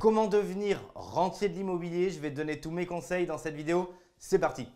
Comment devenir rentier de l'immobilier Je vais te donner tous mes conseils dans cette vidéo. C'est parti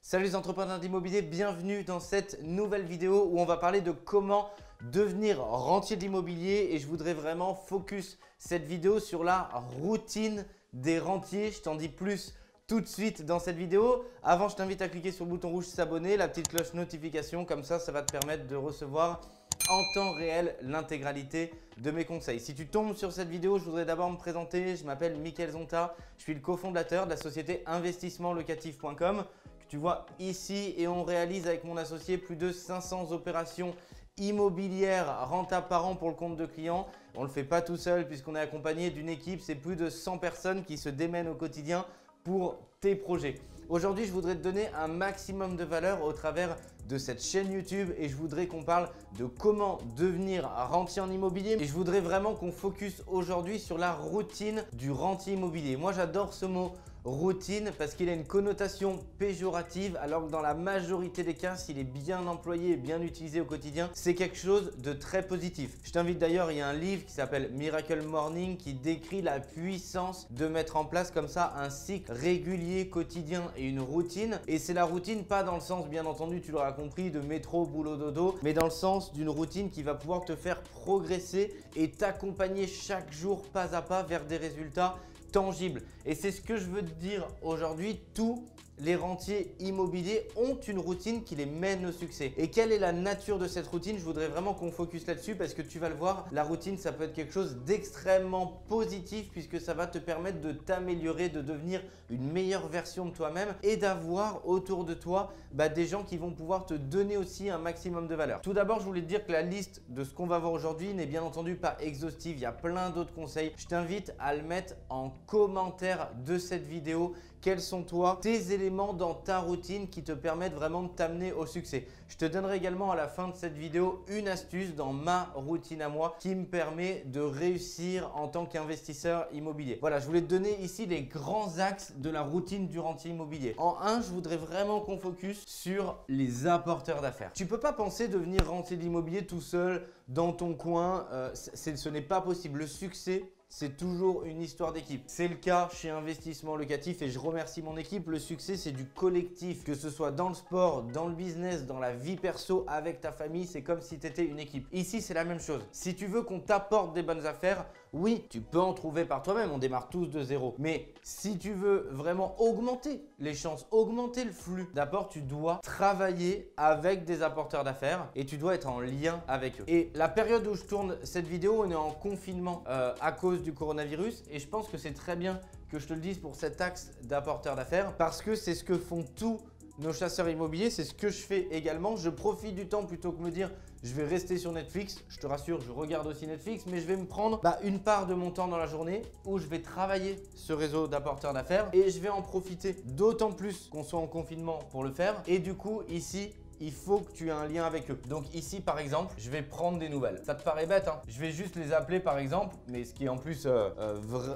Salut les entrepreneurs d'immobilier, bienvenue dans cette nouvelle vidéo où on va parler de comment devenir rentier d'immobilier et je voudrais vraiment focus cette vidéo sur la routine des rentiers. Je t'en dis plus tout de suite dans cette vidéo. Avant, je t'invite à cliquer sur le bouton rouge s'abonner, la petite cloche notification, comme ça, ça va te permettre de recevoir en temps réel l'intégralité de mes conseils. Si tu tombes sur cette vidéo, je voudrais d'abord me présenter. Je m'appelle Mickaël Zonta, je suis le cofondateur de la société investissementlocatif.com tu vois ici et on réalise avec mon associé plus de 500 opérations immobilières rentables par an pour le compte de clients. On ne le fait pas tout seul puisqu'on est accompagné d'une équipe, c'est plus de 100 personnes qui se démènent au quotidien pour tes projets. Aujourd'hui, je voudrais te donner un maximum de valeur au travers de cette chaîne YouTube et je voudrais qu'on parle de comment devenir rentier en immobilier. Et je voudrais vraiment qu'on focus aujourd'hui sur la routine du rentier immobilier. Moi, j'adore ce mot routine parce qu'il a une connotation péjorative alors que dans la majorité des cas, s'il est bien employé et bien utilisé au quotidien, c'est quelque chose de très positif. Je t'invite d'ailleurs, il y a un livre qui s'appelle Miracle Morning qui décrit la puissance de mettre en place comme ça un cycle régulier, quotidien et une routine. Et c'est la routine pas dans le sens, bien entendu, tu l'auras compris, de métro, boulot, dodo, mais dans le sens d'une routine qui va pouvoir te faire progresser et t'accompagner chaque jour pas à pas vers des résultats tangible. Et c'est ce que je veux te dire aujourd'hui. Tous les rentiers immobiliers ont une routine qui les mène au succès. Et quelle est la nature de cette routine? Je voudrais vraiment qu'on focus là-dessus parce que tu vas le voir, la routine, ça peut être quelque chose d'extrêmement positif puisque ça va te permettre de t'améliorer, de devenir une meilleure version de toi-même et d'avoir autour de toi bah, des gens qui vont pouvoir te donner aussi un maximum de valeur. Tout d'abord, je voulais te dire que la liste de ce qu'on va voir aujourd'hui n'est bien entendu pas exhaustive. Il y a plein d'autres conseils. Je t'invite à le mettre en commentaire de cette vidéo. Quels sont toi tes éléments dans ta routine qui te permettent vraiment de t'amener au succès? Je te donnerai également à la fin de cette vidéo une astuce dans ma routine à moi qui me permet de réussir en tant qu'investisseur immobilier. Voilà, je voulais te donner ici les grands axes de la routine du rentier immobilier. En un, je voudrais vraiment qu'on focus sur les apporteurs d'affaires. Tu peux pas penser devenir rentier d'immobilier tout seul dans ton coin. Euh, ce n'est pas possible. Le succès c'est toujours une histoire d'équipe. C'est le cas chez Investissement Locatif et je remercie mon équipe. Le succès, c'est du collectif, que ce soit dans le sport, dans le business, dans la vie perso, avec ta famille, c'est comme si tu étais une équipe. Ici, c'est la même chose. Si tu veux qu'on t'apporte des bonnes affaires, oui, tu peux en trouver par toi-même, on démarre tous de zéro. Mais si tu veux vraiment augmenter les chances, augmenter le flux d'apport, tu dois travailler avec des apporteurs d'affaires et tu dois être en lien avec eux. Et la période où je tourne cette vidéo, on est en confinement euh, à cause du coronavirus et je pense que c'est très bien que je te le dise pour cet axe d'apporteur d'affaires parce que c'est ce que font tous nos chasseurs immobiliers, c'est ce que je fais également. Je profite du temps plutôt que me dire je vais rester sur Netflix. Je te rassure, je regarde aussi Netflix, mais je vais me prendre bah, une part de mon temps dans la journée où je vais travailler ce réseau d'apporteurs d'affaires et je vais en profiter d'autant plus qu'on soit en confinement pour le faire. Et du coup, ici, il faut que tu aies un lien avec eux. Donc ici, par exemple, je vais prendre des nouvelles. Ça te paraît bête, hein Je vais juste les appeler, par exemple, mais ce qui est en plus euh, euh,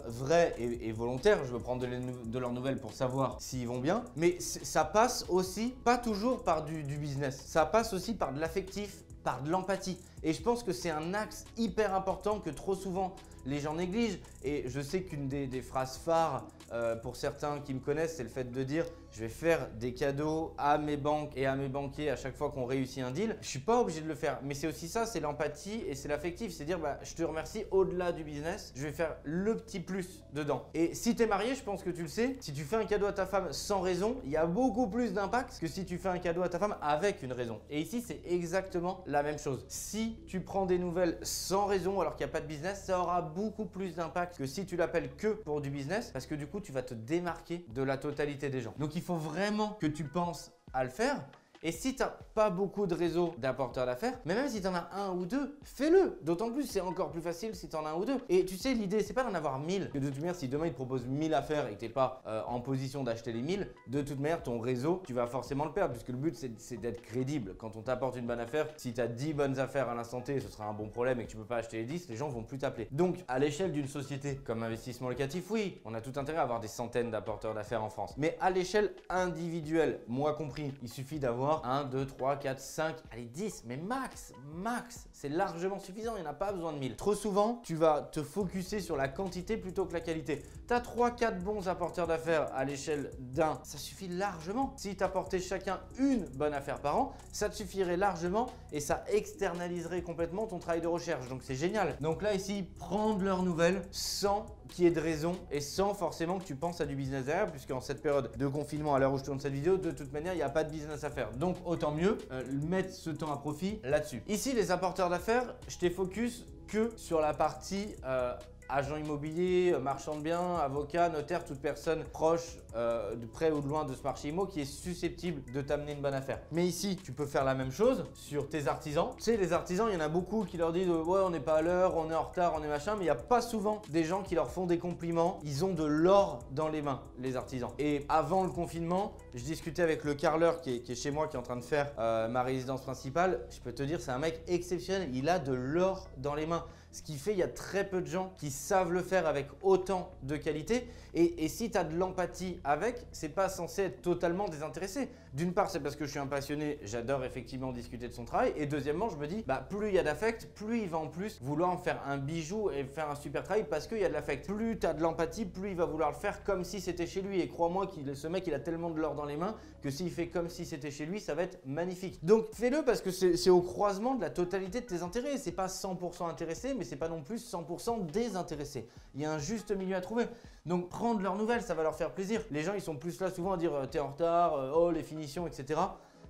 vrai et, volontaire. Je veux prendre de, leurs nouvelles pour savoir s'ils vont bien. Mais ça passe aussi, pas toujours par du, business. Ça passe aussi par de l'affectif, par de l'empathie. Et je pense que c'est un axe hyper important que trop souvent les gens négligent. Et je sais qu'une des, phrases phares euh, pour certains qui me connaissent, c'est le fait de dire je vais faire des cadeaux à mes banques et à mes banquiers à chaque fois qu'on réussit un deal. Je suis pas obligé de le faire, mais c'est aussi ça, c'est l'empathie et c'est l'affectif. C'est dire bah, je te remercie au-delà du business, je vais faire le petit plus dedans. Et si tu es marié, je pense que tu le sais, si tu fais un cadeau à ta femme sans raison, il y a beaucoup plus d'impact que si tu fais un cadeau à ta femme avec une raison. Et ici, c'est exactement la même chose. Si tu prends des nouvelles sans raison alors qu'il n'y a pas de business, ça aura beaucoup plus d'impact que si tu l'appelles que pour du business parce que du coup, tu vas te démarquer de la totalité des gens. Donc, il faut vraiment que tu penses à le faire Et si tu n'as pas beaucoup de réseaux d'apporteurs d'affaires, mais même si tu en as un ou deux, fais-le. D'autant plus, c'est encore plus facile si tu en as un ou deux. Et tu sais, l'idée, c'est pas d'en avoir 1000. Que de toute manière, si demain, ils te proposent 1000 affaires et que tu n'es pas euh, en position d'acheter les 1000, de toute manière, ton réseau, tu vas forcément le perdre. Puisque le but, c'est d'être crédible. Quand on t'apporte une bonne affaire, si tu as 10 bonnes affaires à l'instant T, ce sera un bon problème et que tu peux pas acheter les 10, les gens vont plus t'appeler. Donc, à l'échelle d'une société comme investissement locatif, oui, on a tout intérêt à avoir des centaines d'apporteurs d'affaires en France. Mais à l'échelle individuelle, moi compris, il suffit d'avoir 1, 2, 3, 4, 5, allez 10, mais max, max, c'est largement suffisant, il n'y en a pas besoin de 1000. Trop souvent, tu vas te focuser sur la quantité plutôt que la qualité. Tu as 3, 4 bons apporteurs d'affaires à l'échelle d'un, ça suffit largement. Si tu apportais chacun une bonne affaire par an, ça te suffirait largement et ça externaliserait complètement ton travail de recherche. Donc c'est génial. Donc là ici, prendre leurs nouvelles sans qu'il y ait de raison et sans forcément que tu penses à du business derrière, puisqu'en cette période de confinement, à l'heure où je tourne cette vidéo, de toute manière, il n'y a pas de business à faire. Donc autant mieux euh, mettre ce temps à profit là-dessus. Ici, les apporteurs d'affaires, je t'ai focus que sur la partie euh, agent immobilier, euh, marchand de biens, avocat, notaire, toute personne proche, euh, de près ou de loin de ce marché immo qui est susceptible de t'amener une bonne affaire. Mais ici, tu peux faire la même chose sur tes artisans. Tu sais, les artisans, il y en a beaucoup qui leur disent ouais, on n'est pas à l'heure, on est en retard, on est machin, mais il n'y a pas souvent des gens qui leur font des compliments. Ils ont de l'or dans les mains, les artisans. Et avant le confinement, je discutais avec le carleur qui est, chez moi, qui est en train de faire euh, ma résidence principale. Je peux te dire, c'est un mec exceptionnel. Il a de l'or dans les mains. Ce qui fait, il y a très peu de gens qui savent le faire avec autant de qualité. Et, si tu as de l'empathie avec, c'est pas censé être totalement désintéressé. D'une part, c'est parce que je suis un passionné, j'adore effectivement discuter de son travail. Et deuxièmement, je me dis, bah, plus il y a d'affect, plus il va en plus vouloir en faire un bijou et faire un super travail parce qu'il y a de l'affect. Plus tu as de l'empathie, plus il va vouloir le faire comme si c'était chez lui. Et crois-moi, ce mec, il a tellement de l'or dans les mains que s'il fait comme si c'était chez lui, ça va être magnifique. Donc fais-le parce que c'est au croisement de la totalité de tes intérêts. C'est pas 100% intéressé, mais c'est pas non plus 100% désintéressé. Il y a un juste milieu à trouver. Donc prendre leurs nouvelles, ça va leur faire plaisir. Les gens, ils sont plus là souvent à dire euh, t'es en retard, euh, oh les finitions, etc.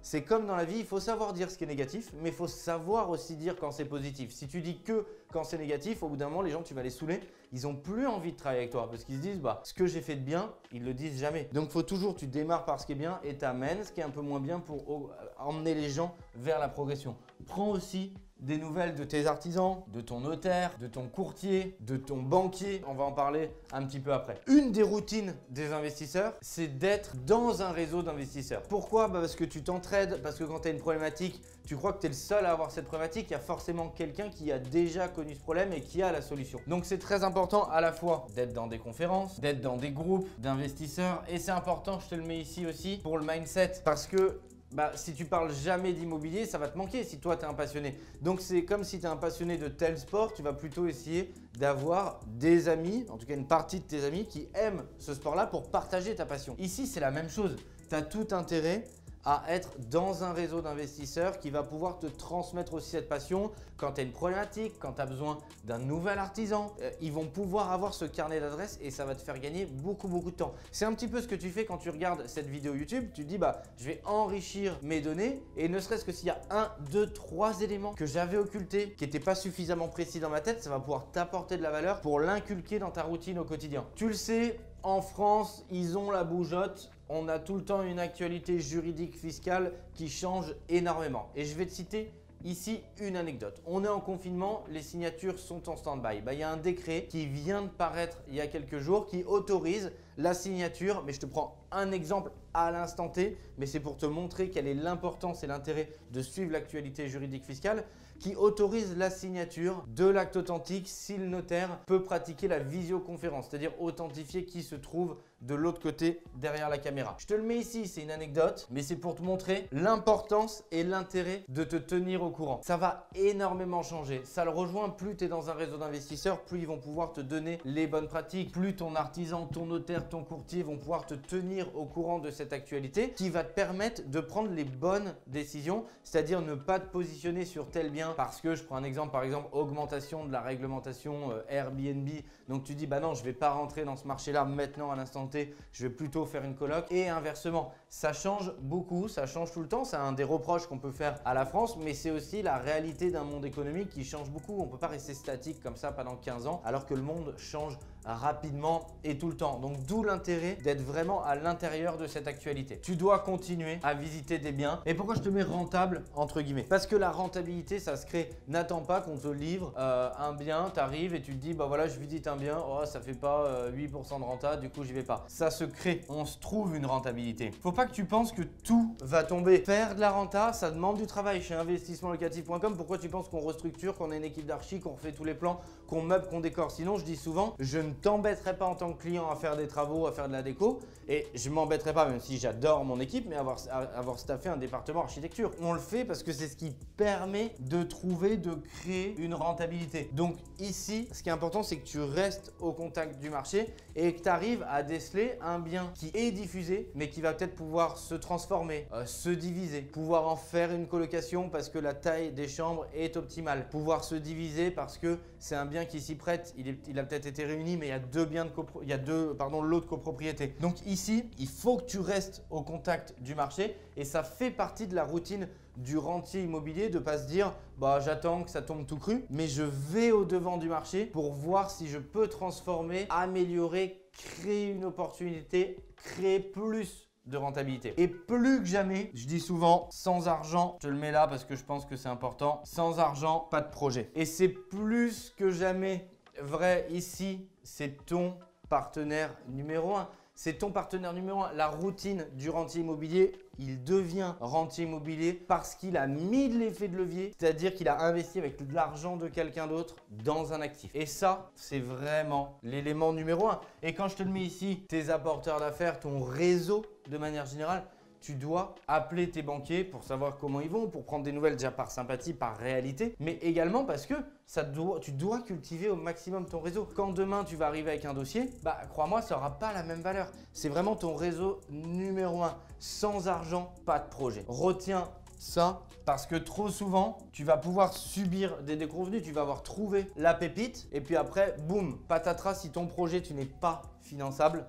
C'est comme dans la vie, il faut savoir dire ce qui est négatif, mais il faut savoir aussi dire quand c'est positif. Si tu dis que quand c'est négatif, au bout d'un moment, les gens, tu vas les saouler. Ils ont plus envie de travailler avec toi parce qu'ils se disent, bah, ce que j'ai fait de bien, ils le disent jamais. Donc, faut toujours, tu démarres par ce qui est bien et t'amènes ce qui est un peu moins bien pour euh, emmener les gens vers la progression. Prends aussi des nouvelles de tes artisans, de ton notaire, de ton courtier, de ton banquier. On va en parler un petit peu après. Une des routines des investisseurs, c'est d'être dans un réseau d'investisseurs. Pourquoi? Bah, Parce que tu t'entraides, parce que quand tu as une problématique, tu crois que tu es le seul à avoir cette problématique, il y a forcément quelqu'un qui a déjà connu ce problème et qui a la solution. Donc c'est très important à la fois d'être dans des conférences, d'être dans des groupes d'investisseurs et c'est important, je te le mets ici aussi, pour le mindset parce que bah, si tu parles jamais d'immobilier, ça va te manquer si toi tu es un passionné. Donc c'est comme si tu es un passionné de tel sport, tu vas plutôt essayer d'avoir des amis, en tout cas une partie de tes amis qui aiment ce sport-là pour partager ta passion. Ici, c'est la même chose. Tu as tout intérêt à être dans un réseau d'investisseurs qui va pouvoir te transmettre aussi cette passion quand tu as une problématique, quand tu as besoin d'un nouvel artisan. Euh, ils vont pouvoir avoir ce carnet d'adresses et ça va te faire gagner beaucoup beaucoup de temps. C'est un petit peu ce que tu fais quand tu regardes cette vidéo YouTube. Tu te dis bah je vais enrichir mes données et ne serait-ce que s'il y a un, deux, trois éléments que j'avais occultés qui n'étaient pas suffisamment précis dans ma tête, ça va pouvoir t'apporter de la valeur pour l'inculquer dans ta routine au quotidien. Tu le sais, en France, ils ont la bougeotte on a tout le temps une actualité juridique fiscale qui change énormément. Et je vais te citer Ici, une anecdote. On est en confinement, les signatures sont en stand-by. Bah, il y a un décret qui vient de paraître il y a quelques jours qui autorise la signature, mais je te prends un exemple à l'instant T, mais c'est pour te montrer quelle est l'importance et l'intérêt de suivre l'actualité juridique fiscale qui autorise la signature de l'acte authentique si le notaire peut pratiquer la visioconférence, c'est-à-dire authentifier qui se trouve de l'autre côté derrière la caméra. Je te le mets ici, c'est une anecdote, mais c'est pour te montrer l'importance et l'intérêt de te tenir au courant. Ça va énormément changer. Ça le rejoint, plus tu es dans un réseau d'investisseurs, plus ils vont pouvoir te donner les bonnes pratiques, plus ton artisan, ton notaire, ton courtier vont pouvoir te tenir au courant de cette actualité qui va te permettre de prendre les bonnes décisions, c'est-à-dire ne pas te positionner sur tel bien parce que je prends un exemple, par exemple, augmentation de la réglementation euh, Airbnb. Donc tu dis, bah non, je vais pas rentrer dans ce marché-là maintenant à l'instant T, je vais plutôt faire une coloc. Et inversement, ça change beaucoup, ça change tout le temps. C'est un des reproches qu'on peut faire à la France, mais c'est aussi la réalité d'un monde économique qui change beaucoup. On ne peut pas rester statique comme ça pendant 15 ans, alors que le monde change rapidement et tout le temps. Donc d'où l'intérêt d'être vraiment à l'intérieur de cette actualité. Tu dois continuer à visiter des biens. Et pourquoi je te mets rentable entre guillemets? Parce que la rentabilité, ça se crée. N'attends pas qu'on te livre euh, un bien, tu arrives et tu te dis, bah voilà, je visite un bien, oh, ça fait pas 8% euh, de renta, du coup j'y vais pas. Ça se crée, on se trouve une rentabilité. Faut pas que tu penses que tout va tomber. Faire de la renta, ça demande du travail chez investissementlocatif.com. Pourquoi tu penses qu'on restructure, qu'on a une équipe d'archi, qu'on refait tous les plans, qu'on meuble, qu'on décore? Sinon, je dis souvent, je ne t'embêterai pas en tant que client à faire des travaux, à faire de la déco. Et je m'embêterai pas, même si j'adore mon équipe, mais avoir, avoir staffé un département architecture. On le fait parce que c'est ce qui permet de trouver, de créer une rentabilité. Donc ici, ce qui est important, c'est que tu restes au contact du marché et que tu arrives à déceler un bien qui est diffusé, mais qui va peut-être pouvoir se transformer, euh, se diviser, pouvoir en faire une colocation parce que la taille des chambres est optimale, pouvoir se diviser parce que c'est un bien qui s'y prête, il, a peut-être été réuni, mais il y a deux biens de lots copropriété. Donc ici, il faut que tu restes au contact du marché et ça fait partie de la routine du rentier immobilier de pas se dire bah j'attends que ça tombe tout cru, mais je vais au devant du marché pour voir si je peux transformer, améliorer, créer une opportunité, créer plus de rentabilité. Et plus que jamais, je dis souvent, sans argent, je te le mets là parce que je pense que c'est important, sans argent, pas de projet. Et c'est plus que jamais vrai ici, c'est ton partenaire numéro un c'est ton partenaire numéro un. La routine du rentier immobilier, il devient rentier immobilier parce qu'il a mis de l'effet de levier, c'est-à-dire qu'il a investi avec de l'argent de quelqu'un d'autre dans un actif. Et ça, c'est vraiment l'élément numéro un. Et quand je te le mets ici, tes apporteurs d'affaires, ton réseau de manière générale, tu dois appeler tes banquiers pour savoir comment ils vont, pour prendre des nouvelles déjà par sympathie, par réalité, mais également parce que ça doit, tu dois cultiver au maximum ton réseau. Quand demain tu vas arriver avec un dossier, bah crois-moi, ça n'aura pas la même valeur. C'est vraiment ton réseau numéro un. Sans argent, pas de projet. Retiens ça parce que trop souvent, tu vas pouvoir subir des déconvenus, tu vas avoir trouvé la pépite et puis après, boum, patatras, si ton projet tu n'es pas finançable,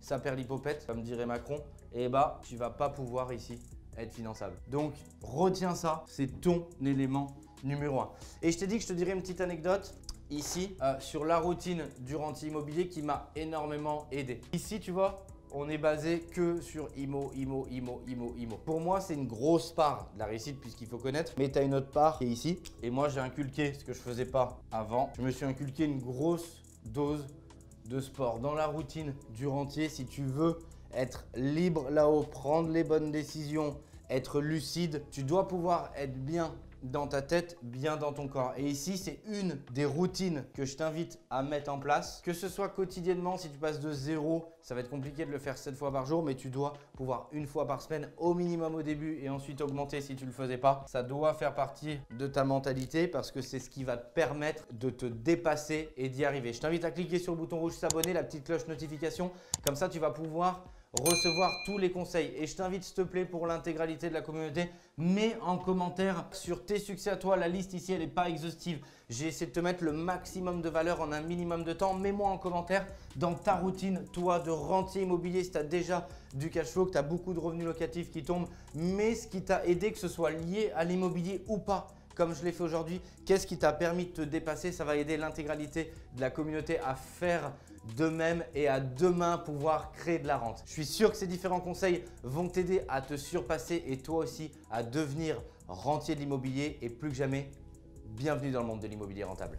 ça perd l'hypopète, comme dirait Macron et bah tu vas pas pouvoir ici être finançable. Donc retiens ça, c'est ton élément numéro un. Et je t'ai dit que je te dirais une petite anecdote ici euh, sur la routine du rentier immobilier qui m'a énormément aidé. Ici, tu vois, on est basé que sur IMO, IMO, IMO, IMO, IMO. Pour moi, c'est une grosse part de la réussite puisqu'il faut connaître. Mais tu as une autre part qui est ici. Et moi, j'ai inculqué ce que je faisais pas avant. Je me suis inculqué une grosse dose de sport dans la routine du rentier. Si tu veux être libre là-haut, prendre les bonnes décisions, être lucide. Tu dois pouvoir être bien dans ta tête, bien dans ton corps. Et ici, c'est une des routines que je t'invite à mettre en place. Que ce soit quotidiennement, si tu passes de zéro, ça va être compliqué de le faire 7 fois par jour, mais tu dois pouvoir une fois par semaine au minimum au début et ensuite augmenter si tu ne le faisais pas. Ça doit faire partie de ta mentalité parce que c'est ce qui va te permettre de te dépasser et d'y arriver. Je t'invite à cliquer sur le bouton rouge s'abonner, la petite cloche notification. Comme ça, tu vas pouvoir recevoir tous les conseils. Et je t'invite, s'il te plaît, pour l'intégralité de la communauté, mets en commentaire sur tes succès à toi. La liste ici, elle n'est pas exhaustive. J'ai essayé de te mettre le maximum de valeur en un minimum de temps. Mets-moi en commentaire dans ta routine, toi, de rentier immobilier, si tu as déjà du cash flow, que tu as beaucoup de revenus locatifs qui tombent, mais ce qui t'a aidé, que ce soit lié à l'immobilier ou pas comme je l'ai fait aujourd'hui, qu'est-ce qui t'a permis de te dépasser? Ça va aider l'intégralité de la communauté à faire de même et à demain pouvoir créer de la rente. Je suis sûr que ces différents conseils vont t'aider à te surpasser et toi aussi à devenir rentier de l'immobilier et plus que jamais, bienvenue dans le monde de l'immobilier rentable.